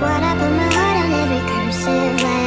What I put my heart on every cursive letter